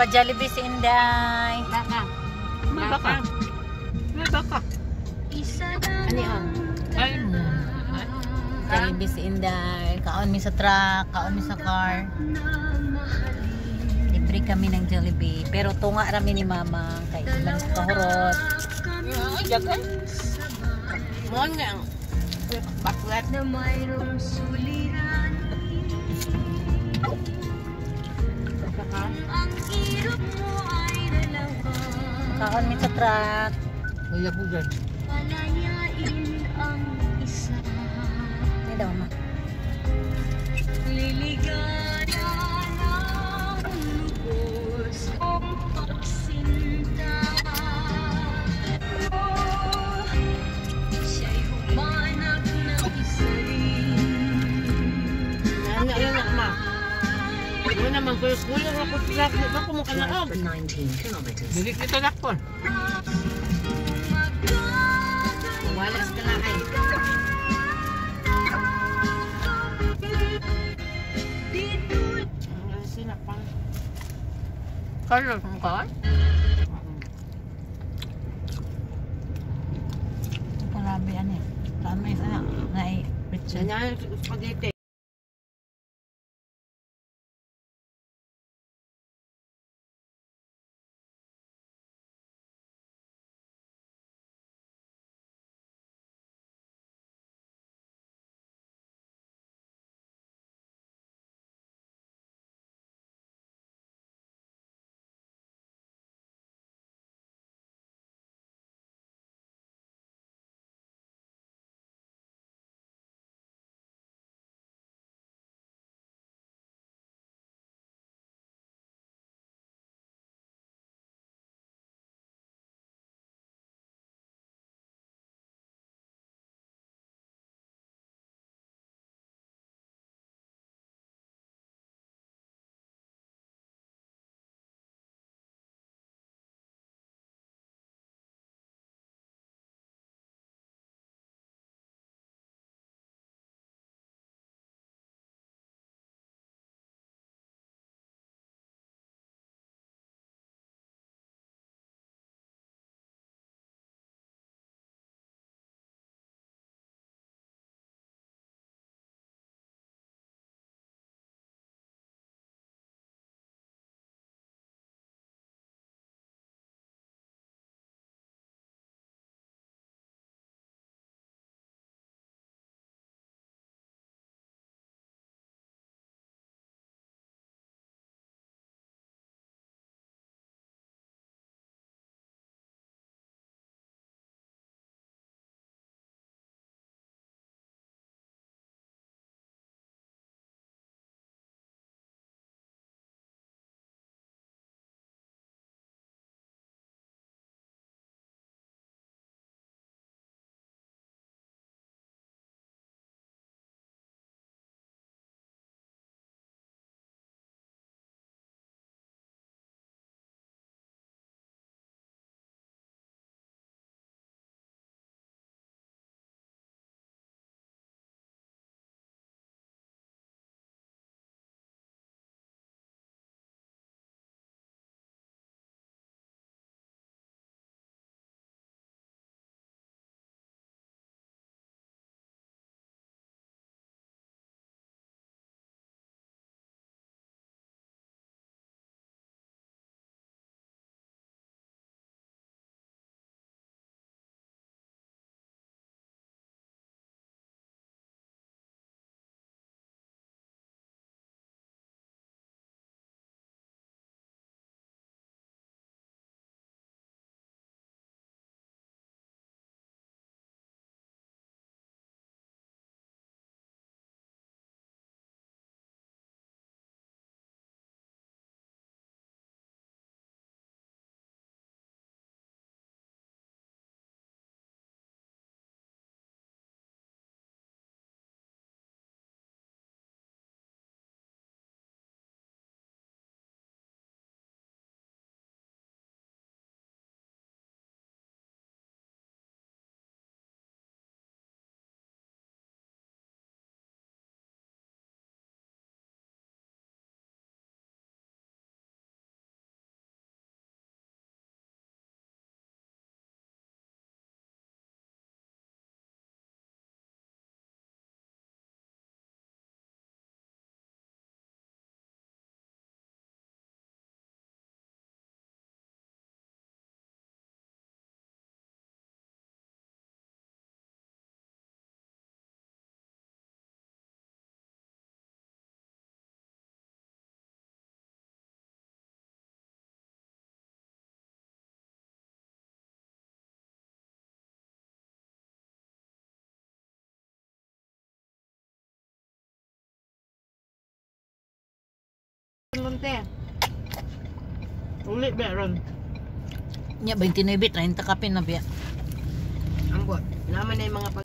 Pa-Jollibee si Inday. Baka. Mabaka. Mabaka. Ano yun? Ay, Jollibee si Inday. Kaon mi sa truck, kaon mi sa car. Libre kami ng Jollibee. Pero tunga rami ni Mama kay ilang kahurot. jagan. Mo nga. Baklat. na mayroong suliran Kaon mi sa truck. Wala Ano naman kulo-kulo ako sila. Di ba kumuka na og? 19 kilometers. Dili kita lakon. Walas ka na ay. Sila. Color mo ka? Grabe ano eh. Tama isa na. Nai. Richard. Ganyan, spaghetti. Ron te. Uli ba ron? Nya 29 30 ka pin na biya. Ambot. Naman na yung mga pag...